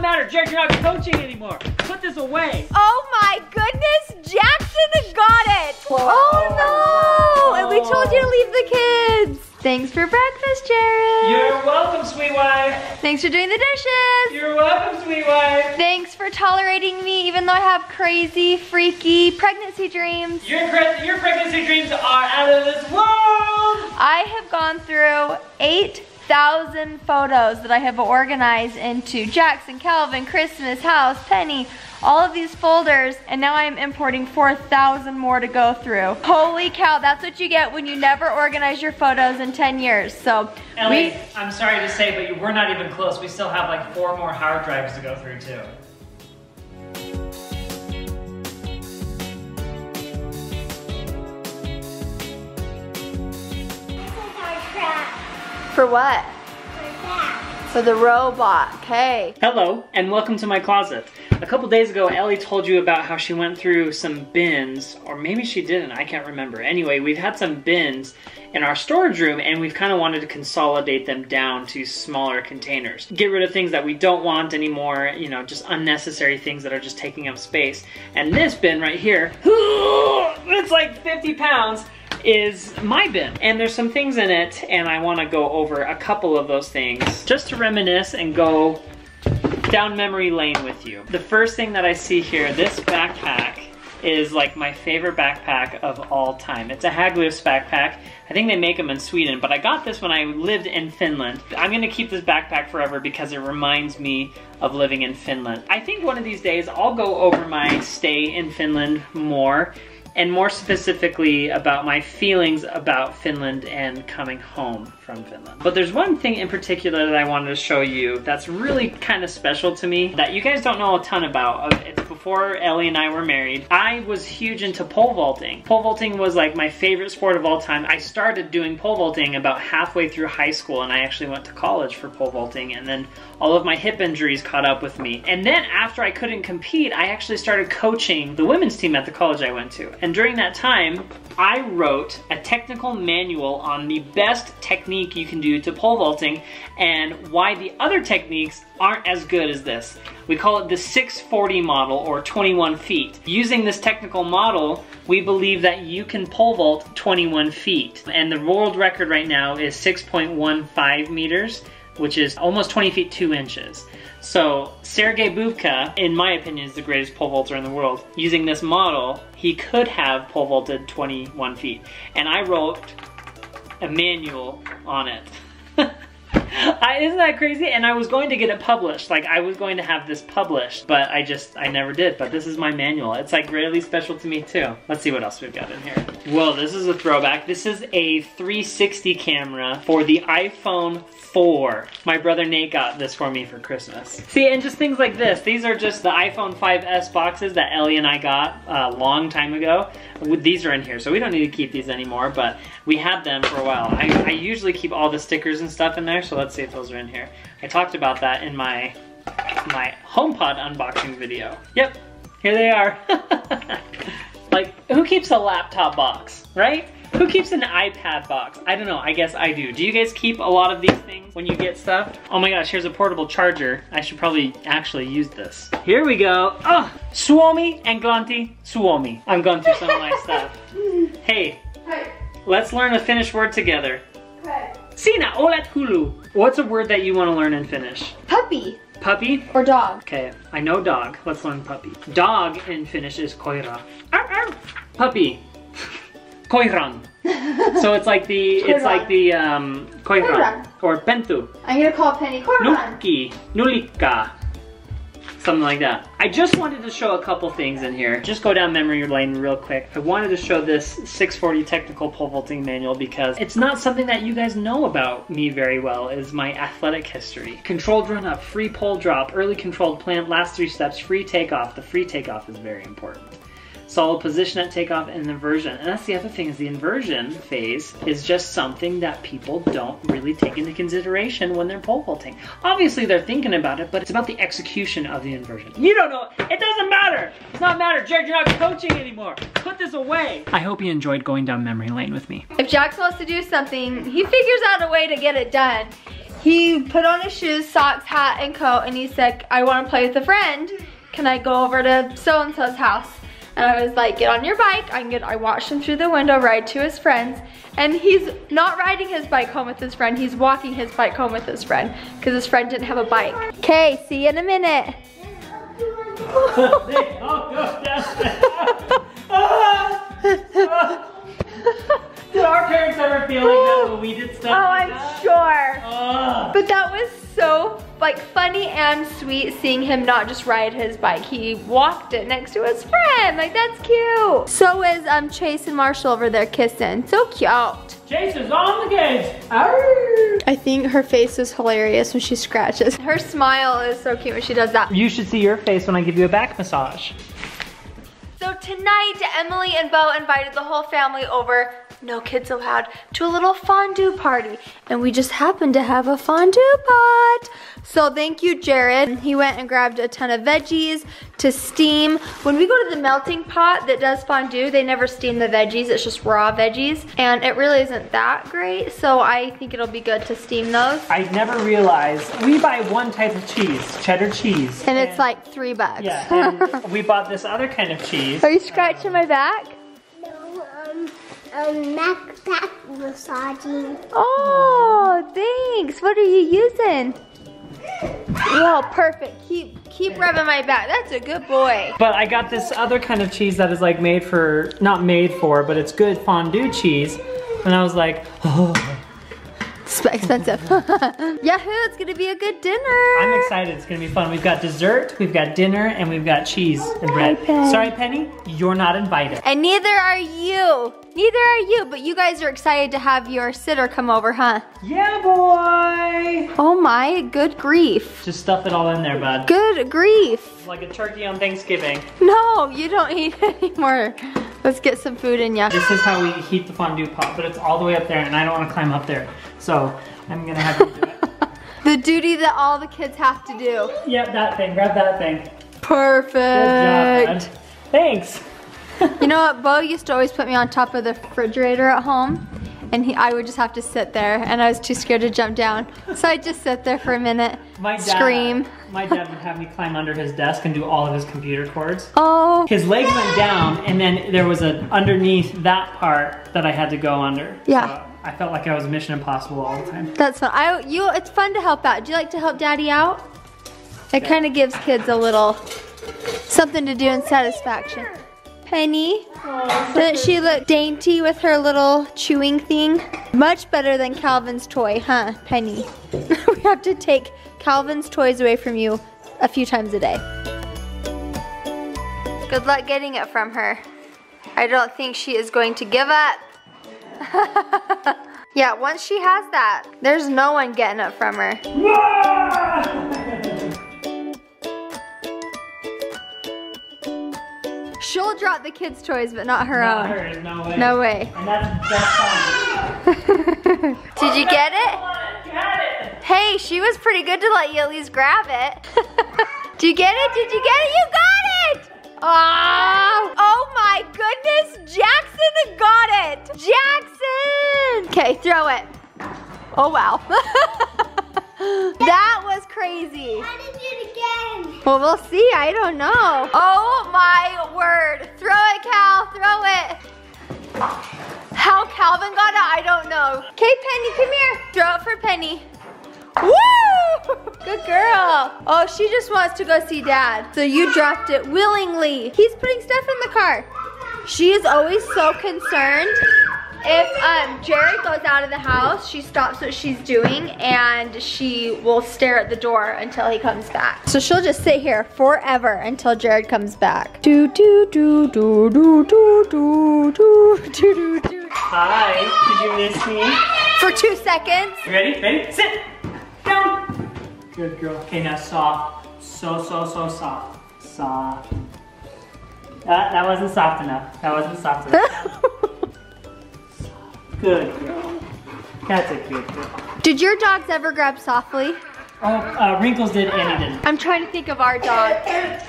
not matter. Jared, you're not coaching anymore. Put this away. Oh my goodness, Jackson got it. Oh no, and we told you to leave the kids. Thanks for breakfast, Jared. You're welcome, sweet wife. Thanks for doing the dishes. You're welcome, sweet wife. Thanks for tolerating me even though I have crazy, freaky pregnancy dreams. Your, your pregnancy dreams are out of this world. I have gone through 8,000 photos that I have organized into Jackson, Calvin, Christmas, House, Penny, all of these folders, and now I'm importing 4,000 more to go through. Holy cow, that's what you get when you never organize your photos in 10 years. So, Ellie, we, I'm sorry to say, but we're not even close. We still have like four more hard drives to go through too. For what? For the robot, okay. Hello, and welcome to my closet. A couple days ago, Ellie told you about how she went through some bins, or maybe she didn't, I can't remember. Anyway, we've had some bins in our storage room, and we've kind of wanted to consolidate them down to smaller containers. Get rid of things that we don't want anymore, you know, just unnecessary things that are just taking up space. And this bin right here, it's like 50 pounds, is my bin. And there's some things in it, and I wanna go over a couple of those things just to reminisce and go down memory lane with you. The first thing that I see here, this backpack is like my favorite backpack of all time. It's a Haglöfs backpack. I think they make them in Sweden, but I got this when I lived in Finland. I'm gonna keep this backpack forever because it reminds me of living in Finland. I think one of these days I'll go over my stay in Finland more and more specifically about my feelings about Finland and coming home from Finland. But there's one thing in particular that I wanted to show you that's really kind of special to me that you guys don't know a ton about. Uh, it's before Ellie and I were married. I was huge into pole vaulting. Pole vaulting was like my favorite sport of all time. I started doing pole vaulting about halfway through high school and I actually went to college for pole vaulting and then all of my hip injuries caught up with me. And then after I couldn't compete, I actually started coaching the women's team at the college I went to. And during that time, I wrote a technical manual on the best technique you can do to pole vaulting and why the other techniques aren't as good as this. We call it the 640 model or 21 feet. Using this technical model, we believe that you can pole vault 21 feet. And the world record right now is 6.15 meters, which is almost 20 feet 2 inches. So Sergey Bubka, in my opinion, is the greatest pole vaulter in the world. Using this model, he could have pole vaulted 21 feet. And I wrote a manual on it. I, isn't that crazy? And I was going to get it published. Like I was going to have this published, but I just, I never did. But this is my manual. It's like really special to me too. Let's see what else we've got in here. Well, this is a throwback. This is a 360 camera for the iPhone 4. My brother Nate got this for me for Christmas. See, and just things like this. These are just the iPhone 5S boxes that Ellie and I got a long time ago. These are in here, so we don't need to keep these anymore, but we had them for a while. I, I usually keep all the stickers and stuff in there, so let's see if those are in here. I talked about that in my, my HomePod unboxing video. Yep, here they are. like, who keeps a laptop box, right? Who keeps an iPad box? I don't know, I guess I do. Do you guys keep a lot of these things when you get stuff? Oh my gosh, here's a portable charger. I should probably actually use this. Here we go. Oh, Suomi and Glanti, Suomi. I'm going through some of my stuff. Hey, Hey, let's learn a Finnish word together. Sina, olet hulu. What's a word that you want to learn in Finnish? Puppy Puppy? or dog. Okay, I know dog. Let's learn puppy. Dog in Finnish is koira. Arr, arr. Puppy. Koiran. so it's like the it's like the um koiran Koiran. or pentu. I'm gonna call Penny Corban. Nukki, nulikka. Something like that. I just wanted to show a couple things in here. Just go down memory lane real quick. I wanted to show this 640 technical pole vaulting manual because it's not something that you guys know about me very well is my athletic history. Controlled run up, free pole drop, early controlled plant, last three steps, free takeoff. The free takeoff is very important solid position at takeoff and inversion. And that's the other thing is the inversion phase is just something that people don't really take into consideration when they're pole vaulting. Obviously they're thinking about it, but it's about the execution of the inversion. You don't know, it doesn't matter. It's not matter, Jared, you're not coaching anymore. Put this away. I hope you enjoyed going down memory lane with me. If Jax wants to do something, he figures out a way to get it done. He put on his shoes, socks, hat, and coat, and he said, I want to play with a friend. Can I go over to so-and-so's house? And I was like, get on your bike. I can get, I watched him through the window ride to his friends. And he's not riding his bike home with his friend. He's walking his bike home with his friend because his friend didn't have a bike. Okay, see you in a minute. They all go. Did our parents ever feel like that when we did stuff Oh, like I'm that? sure. But that was so like funny and sweet seeing him not just ride his bike. He walked it next to his friend. Like that's cute. So is um Chase and Marshall over there kissing. So cute. Chase is on the gauge. Arr. I think her face is hilarious when she scratches. Her smile is so cute when she does that. You should see your face when I give you a back massage. So tonight, Emily and Bo invited the whole family over, no kids allowed, to a little fondue party. And we just happened to have a fondue pot. So thank you, Jared. He went and grabbed a ton of veggies to steam. When we go to the melting pot that does fondue, they never steam the veggies, it's just raw veggies. And it really isn't that great, so I think it'll be good to steam those. I never realized we buy one type of cheese, cheddar cheese. And it's like three bucks. yeah, and we bought this other kind of cheese. Are you scratching my back? No, um, um, back, back massaging. Oh, thanks. What are you using? Well, perfect. Keep keep rubbing my back. That's a good boy. But I got this other kind of cheese that is like made for, not made for, but it's good fondue cheese. And I was like, oh, It's expensive. Yahoo! It's gonna be a good dinner. I'm excited. It's gonna be fun. We've got dessert, we've got dinner, and we've got cheese and bread. Penny. Sorry, Penny, you're not invited. And neither are you. Neither are you. But you guys are excited to have your sitter come over, huh? Yeah, boy. Oh my, good grief. Just stuff it all in there, bud. Good grief. Like a turkey on Thanksgiving. No, you don't eat anymore. Let's get some food in ya. This is how we heat the fondue pot, but it's all the way up there, and I don't want to climb up there. So I'm gonna have to do it. The duty that all the kids have to do. yep, that thing. Grab that thing. Perfect. Good job. Thanks. You know what? Bo used to always put me on top of the refrigerator at home, and he, I would just have to sit there, and I was too scared to jump down. So I'd just sit there for a minute, My dad, scream. My dad would have me climb under his desk and do all of his computer cords. Oh, His legs went down, and then there was a underneath that part that I had to go under. Yeah. So I felt like I was Mission Impossible all the time. that's fun. I, you, it's fun to help out. Do you like to help Daddy out? It kind of gives kids a little something to do and satisfaction. Penny, doesn't she look dainty with her little chewing thing? Much better than Calvin's toy, huh, Penny? we have to take Calvin's toys away from you a few times a day. Good luck getting it from her. I don't think she is going to give up. yeah, once she has that, there's no one getting it from her. She'll drop the kids' toys, but not her Not own. hers, no way. No way. And that's, that's. Did you get it. Hey, she was pretty good to let you at least grab it. Did you get it? Did you get it? You got it! Oh, oh my goodness, Jackson got it! Jackson! Okay, throw it. Oh wow. that was crazy. I did it again. Well, we'll see. I don't know. Oh my word. Throw it, Cal. Throw it. How Calvin got it, I don't know. Okay, Penny, come here. Throw it for Penny. Woo! Good girl. Oh, she just wants to go see dad. So you dropped it willingly. He's putting stuff in the car. She is always so concerned. If um, Jared goes out of the house, she stops what she's doing and she will stare at the door until he comes back. So she'll just sit here forever until Jared comes back. Do do do do do do do do do do do. Hi, did you miss me? For two seconds. You ready? Ready? Sit. Down. Good girl. Okay, now soft. So, so, so soft. Soft. That, that wasn't soft enough. That wasn't soft enough. Good girl. That's a good girl. Did your dogs ever grab softly? Oh, uh, Wrinkles did, Annie didn't. I'm trying to think of our dog.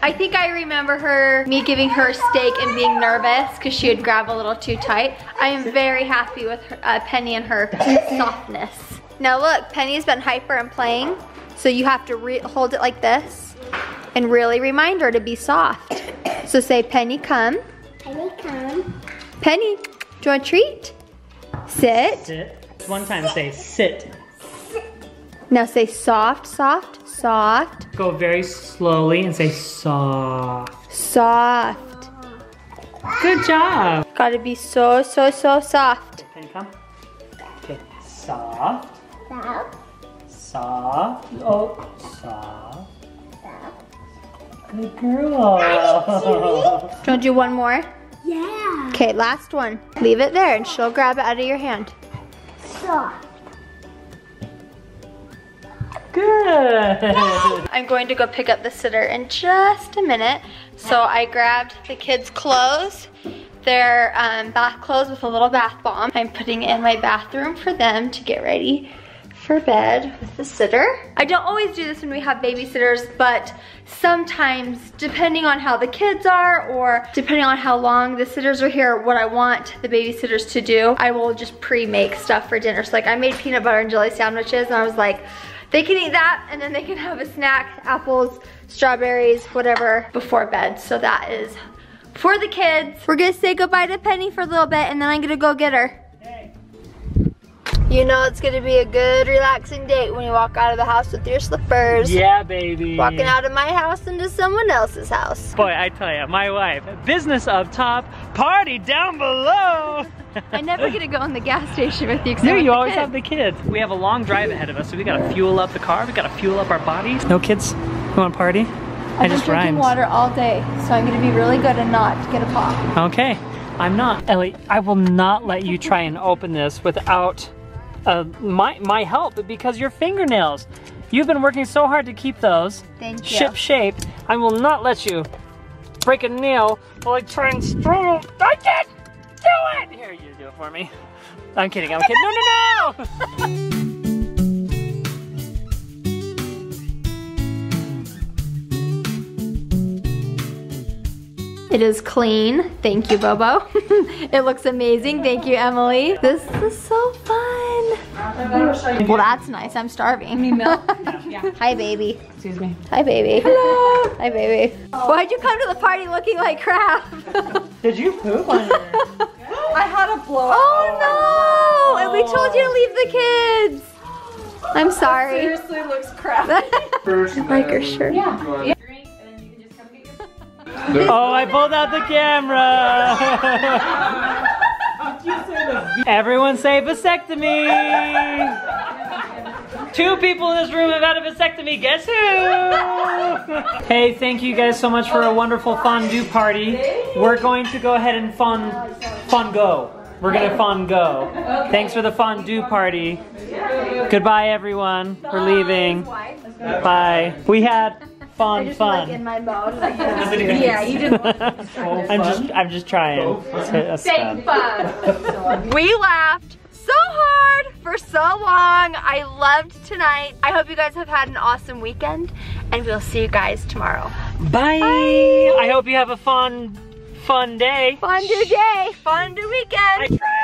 I think I remember her, me giving her a steak and being nervous because she would grab a little too tight. I am very happy with her, uh, Penny and her softness. Now look, Penny's been hyper and playing, so you have to re hold it like this and really remind her to be soft. So say, Penny, come. Penny come. Penny, do you want a treat? Sit. Sit. One time say sit. Now say soft, soft, soft, Go very slowly and say soft. soft. Good job. Gotta be so, so, so soft. Can you come. Okay, soft, Soft. soft. Oh, soft. Good girl. Do you want to do one more? Yeah. Okay, last one. Leave it there and she'll grab it out of your hand. Soft. Good. I'm going to go pick up the sitter in just a minute. So I grabbed the kids' clothes, their um, bath clothes with a little bath bomb. I'm putting it in my bathroom for them to get ready for bed with the sitter. I don't always do this when we have babysitters, but sometimes depending on how the kids are or depending on how long the sitters are here, what I want the babysitters to do, I will just pre-make stuff for dinner. So like I made peanut butter and jelly sandwiches and I was like, they can eat that and then they can have a snack, apples, strawberries, whatever, before bed. So that is for the kids. We're gonna say goodbye to Penny for a little bit and then I'm gonna go get her. You know it's gonna be a good relaxing date when you walk out of the house with your slippers. Yeah, baby. Walking out of my house into someone else's house. Boy, I tell you, my wife, business up top, party down below. I never get to go in the gas station with you. I'm No, with you always kids. have the kids. We have a long drive ahead of us, so we gotta fuel up the car. We gotta fuel up our bodies. No kids? You want to party? I I've been just drinking rhymed. water all day, so I'm gonna be really good and not get a pop. Okay, I'm not. Ellie, I will not let you try and open this without uh, my, my help because your fingernails. You've been working so hard to keep those Thank you. ship shape. I will not let you break a nail while I try and struggle. I can't do it! Here, you do it for me. I'm kidding, I'm kidding. No, no, no! It is clean. Thank you, Bobo. it looks amazing. Thank you, Emily. This is so fun. Well, that's nice. I'm starving. Need milk? Hi, baby. Excuse me. Hi, baby. Hello. Hi, baby. Why'd you come to the party looking like crap? Did you poop on your... I had a blowout. oh no! And we told you to leave the kids. I'm sorry. Seriously looks crap. like her shirt. Oh, I pulled out the camera. Everyone say vasectomy. Two people in this room have had a vasectomy. Guess who? hey, thank you guys so much for a wonderful fondue party. We're going to go ahead and fun, fun go. We're gonna fun go. Thanks for the fondue party. Goodbye, everyone. We're leaving. Bye. We had fun, fun. in my mode. yeah, you did. I'm just, I'm just trying. to- Fake fun. We laughed so hard for so long. I loved tonight. I hope you guys have had an awesome weekend and we'll see you guys tomorrow. Bye. I hope you have a fun, fun day. Fun day, fun weekend. I tried.